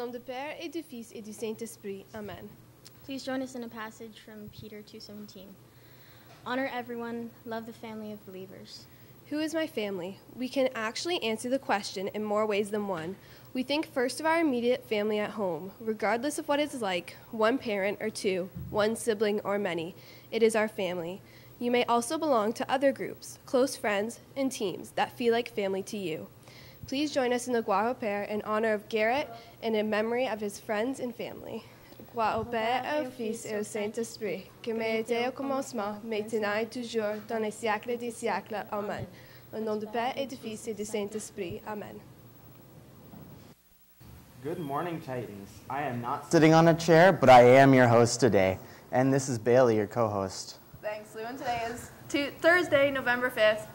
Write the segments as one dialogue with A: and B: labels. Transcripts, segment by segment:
A: et du Fils et du Saint-Esprit. Amen.
B: Please join us in a passage from Peter 2:17. Honor everyone, love the family of believers.
A: Who is my family? We can actually answer the question in more ways than one. We think first of our immediate family at home, regardless of what it's like one parent or two, one sibling or many. It is our family. You may also belong to other groups, close friends, and teams that feel like family to you. Please join us in the Gloire in honor of Garrett and in memory of his friends and family. Gloire au Fils et au Saint-Esprit, comme il était au commencement, maintenant et toujours, dans les siècles des siècles. Amen. Au nom du Père et du Fils et du Saint-Esprit. Amen.
C: Good morning, Titans. I am not sitting on a chair, but I am your host today. And this is Bailey, your co host.
D: Thanks, Lou. And today is Tu- Thursday, November 5th,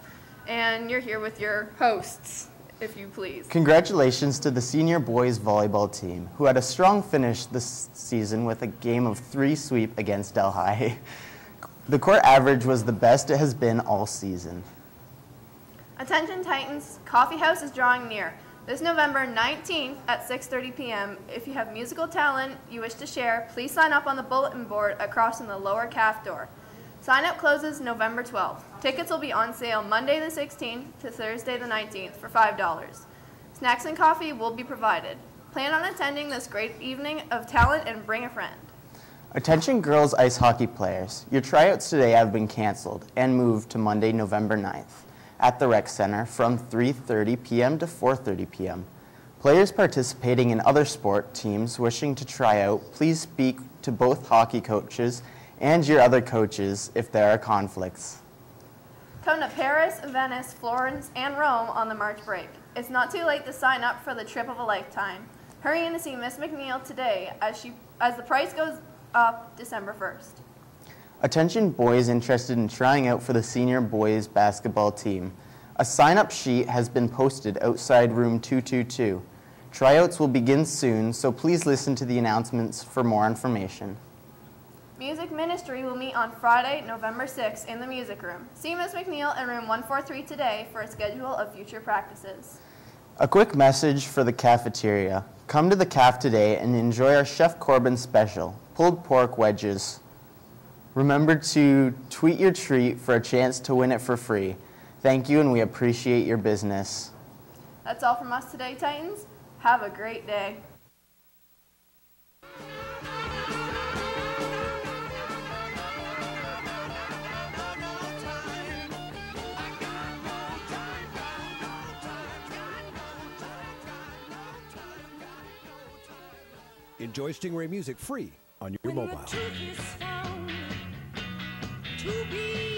D: and you're here with your hosts, if you please.
C: Congratulations to the senior boys volleyball team, who had a strong finish this season with a game of three sweep against Delhi. The court average was the best it has been all season.
D: Attention Titans, Coffee House is drawing near. This November 19th at 6:30 p.m. If you have musical talent you wish to share, please sign up on the bulletin board across from the lower caf door. Sign up closes November 12th. Tickets will be on sale Monday the 16th to Thursday the 19th for $5. Snacks and coffee will be provided. Plan on attending this great evening of talent and bring a friend.
C: Attention girls ice hockey players, your tryouts today have been canceled and moved to Monday, November 9th at the Rec Center from 3:30 p.m. to 4:30 p.m. Players participating in other sport teams wishing to try out, please speak to both hockey coaches and your other coaches if there are conflicts.
D: Come to Paris, Venice, Florence, and Rome on the March break. It's not too late to sign up for the trip of a lifetime. Hurry in to see Miss McNeil today as she as the price goes up December 1st.
C: Attention boys interested in trying out for the senior boys basketball team. A sign up sheet has been posted outside room 222. Tryouts will begin soon, so please listen to the announcements for more information.
D: Music Ministry will meet on Friday, November 6th in the music room. See Ms. McNeil in room 143 today for a schedule of future practices.
C: A quick message for the cafeteria. Come to the caf today and enjoy our Chef Corbin special, pulled pork wedges. Remember to tweet your treat for a chance to win it for free. Thank you and we appreciate your business.
D: That's all from us today, Titans. Have a great day.
E: Enjoy Stingray music free on your mobile.
F: To be